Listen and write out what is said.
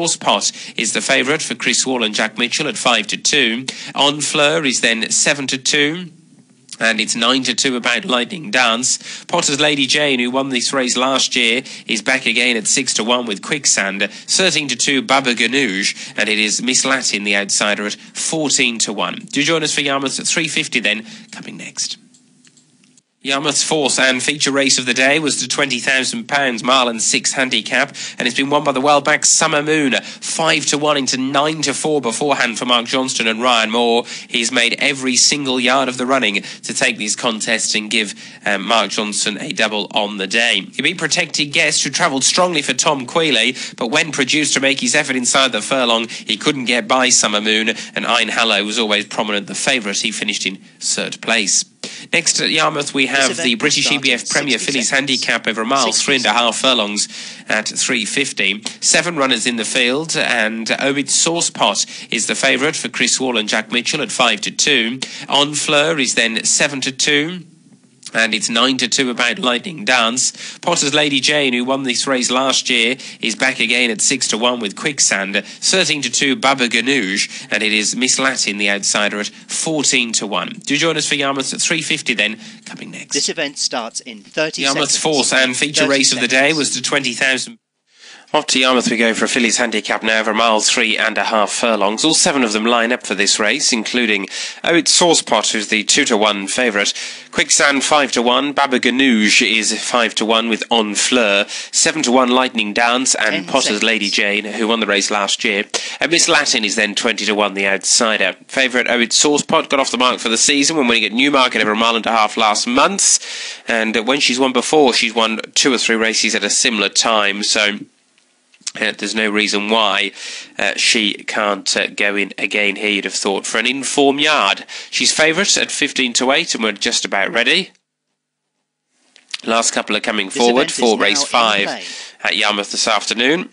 Sauce Pot is the favourite for Chris Wall and Jack Mitchell at 5 to 2. On Fleur is then 7 to 2 and it's 9 to 2 about Lightning Dance. Potter's Lady Jane, who won this race last year, is back again at 6 to 1 with Quicksand. 13 to 2 Baba Ganoush, and it is Miss Latin, the outsider, at 14 to 1. Do join us for Yarmouth at 3.50 then, coming next. Yarmouth's fourth and feature race of the day was the £20,000 Marlin 6 handicap, and it's been won by the well-backed Summer Moon, 5 to 1 into 9 to 4 beforehand for Mark Johnston and Ryan Moore. He's made every single yard of the running to take these contests and give um, Mark Johnston a double on the day. He beat Protected Guest, who travelled strongly for Tom Queally, but when produced to make his effort inside the furlong, he couldn't get by Summer Moon, and Eynhallow was always prominent, the favourite. He finished in third place. Next at Yarmouth, we have the British EBF Premier Fillies seconds. Handicap over a mile, three and a half furlongs at 350. Seven runners in the field, and Ovid Saucepot is the favourite for Chris Wall and Jack Mitchell at 5 to 2. On Fleur is then 7 to 2 and it's 9 to 2 about Lightning Dance. Potter's Lady Jane, who won this race last year, is back again at 6 to 1 with Quicksand. 13 to 2 Baba Ganoush, and it is Miss Latin, the outsider, at 14 to 1. Do join us for Yarmouth at 3.50 then, coming next. This event starts in 30 Yarmouth's fourth and feature race of the day was the 20,000. Off to Yarmouth we go for a fillies handicap now over miles three and a half furlongs. All seven of them line up for this race, including Oh It's Saucepot, who's the two to one favourite. Quicksand five to one. Baba Ganoush is five to one with On Fleur. Seven to one Lightning Dance and Potter's seconds. Lady Jane, who won the race last year. And Miss Latin is then twenty to one, the outsider. Favourite Oh It's Saucepot got off the mark for the season when winning at Newmarket over a mile and a half last month. And uh, when she's won before, she's won two or three races at a similar time. So uh, there's no reason why uh, she can't uh, go in again here, you'd have thought, for an inform yard. She's favourite at 15 to 8, and we're just about ready. Last couple are coming this forward for race 5 at Yarmouth this afternoon.